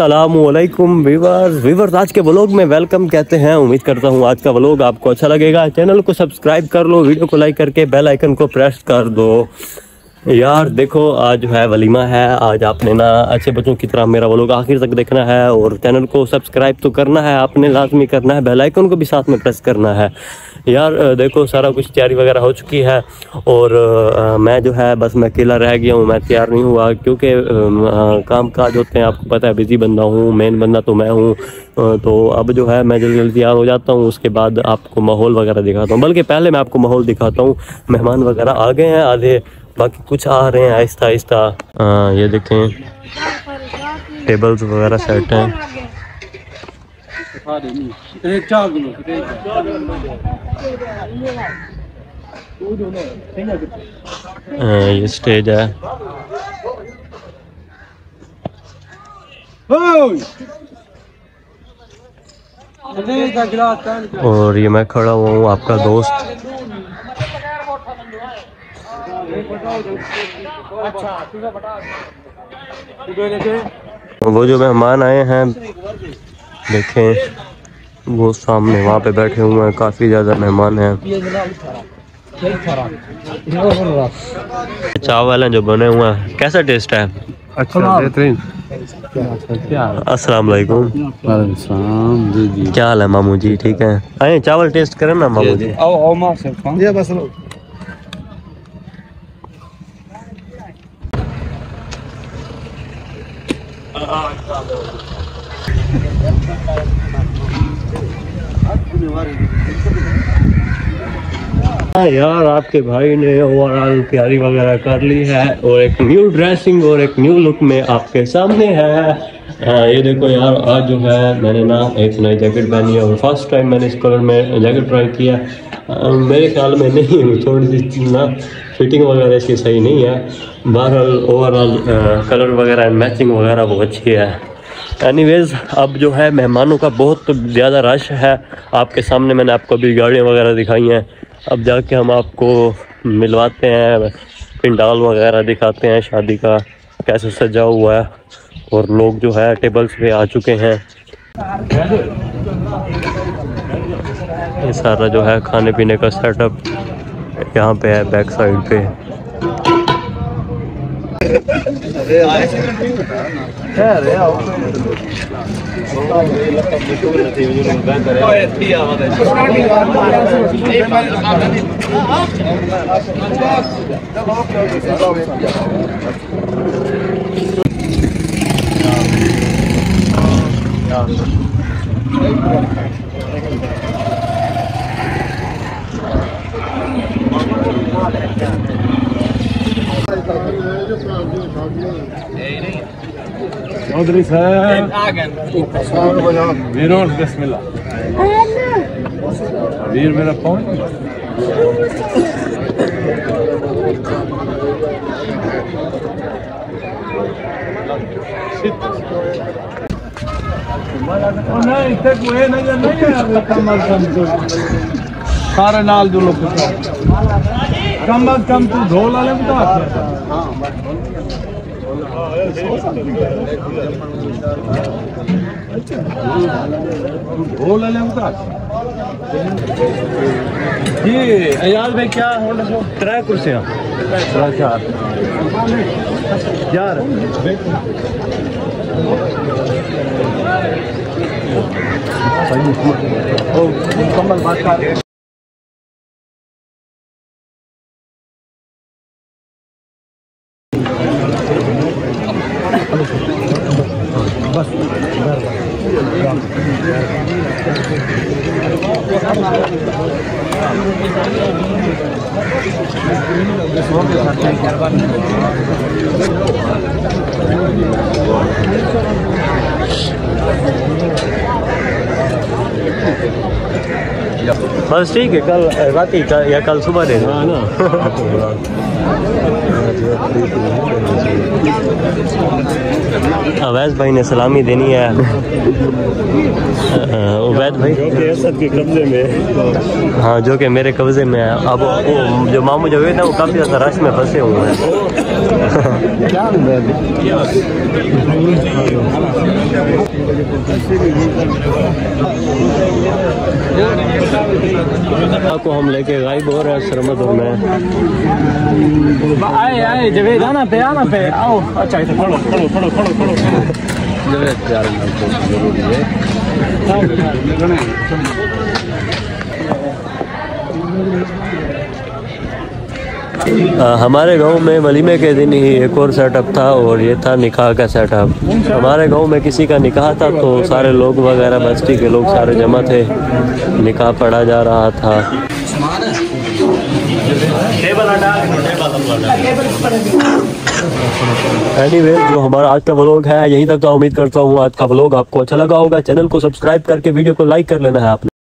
असलकुम viewers viewers आज के ब्लॉग में वेलकम कहते हैं। उम्मीद करता हूँ आज का ब्लॉग आपको अच्छा लगेगा। चैनल को सब्सक्राइब कर लो वीडियो को लाइक करके बेल आइकन को प्रेस कर दो। यार देखो आज जो है वलीमा है आज आपने ना अच्छे बच्चों की तरह मेरा व्लॉग आखिर तक देखना है और चैनल को सब्सक्राइब तो करना है आपने लाजमी करना है बेल आइकन को भी साथ में प्रेस करना है। यार देखो सारा कुछ तैयारी वगैरह हो चुकी है और आ, मैं जो है बस मैं अकेला रह गया हूँ मैं तैयार नहीं हुआ क्योंकि काम काज होते हैं आपको पता है बिज़ी बंदा हूँ मेन बंदा तो मैं हूँ। तो अब जो है मैं जल्दी जल्दी तैयार हो जाता हूँ उसके बाद आपको माहौल वगैरह दिखाता हूँ। बल्कि पहले मैं आपको माहौल दिखाता हूँ मेहमान वगैरह आ गए हैं आधे बाकी कुछ आ रहे हैं, आहिस्ता आहिस्ता। ये देखें टेबल्स वगैरह सेट हैं। ये स्टेज है। और ये मैं खड़ा हुआ हूँ आपका दोस्त। वो जो मेहमान आए हैं देखें वो सामने वहाँ पे बैठे हुए हैं काफ़ी ज़्यादा मेहमान हैं। चावल हैं जो बने हुए हैं। कैसा टेस्ट है? अच्छा बेहतरीन। अस्सलाम वालेकुम क्या हाल है मामू जी? ठीक है? आए चावल टेस्ट करें ना मामू जी आओ आओ मार से ये बस लो हाँ यार, आपके भाई ने ओवरऑल तैयारी वगैरह कर ली है और एक न्यू ड्रेसिंग और एक न्यू लुक में आपके सामने है। हाँ ये देखो यार, आज जो है मैंने ना एक नई जैकेट पहनी है और फ़र्स्ट टाइम मैंने इस कलर में जैकेट ट्राई किया। मेरे ख्याल में नहीं, थोड़ी सी ना फिटिंग वगैरह इसकी सही नहीं है। बहरहाल ओवरऑल कलर वगैरह मैचिंग वगैरह वो अच्छी है। एनीवेज अब जो है मेहमानों का बहुत ज़्यादा रश है। आपके सामने मैंने आपको अभी गाड़ियाँ वगैरह दिखाई हैं। अब जाके हम आपको मिलवाते हैं, पिंडाल वगैरह दिखाते हैं शादी का, कैसे सजा हुआ है। और लोग जो है टेबल्स पे आ चुके हैं। ये सारा जो है खाने पीने का सेटअप यहाँ पे है बैक साइड पे। चौधरी साहब। वीरों मेरा कौन सारे नाल जो लोग कम अज कम तू ढोल वाले बता ढोल जी अयाज भाई क्या त्रै कुर्सियाँ त्रै चार यार मुकम्मल बात कर बस ठीक है कल रात ही या कल सुबह देना दो। हाँ ना। अवैस भाई ने सलामी देनी है। उवैद भाई के कब्जे में हाँ जो कि मेरे कब्जे में है। अब वो जो मामू जवेद है वो काफ़ी ज़्यादा रश में फंसे हुए हैं। को हम लेके गायब हो रहे हैं सरमदों में। आए। आए जवेद आना पे आना पे आओ अच्छा इधर खड़ो खड़ो खड़ो खड़ो खड़ो आ, हमारे गाँव में वलीमे के दिन ही एक और सेटअप था और ये था निकाह का सेटअप हमारे गाँव में किसी का निकाह था तो सारे लोग वगैरह बस्ती के लोग सारे जमा थे। निकाह पढ़ा जा रहा था। एनीवे जो हमारा आज का व्लॉग है, यहीं तक तो उम्मीद करता हूँ आज का व्लॉग आपको अच्छा लगा होगा। चैनल को सब्सक्राइब करके वीडियो को लाइक कर लेना है आपने।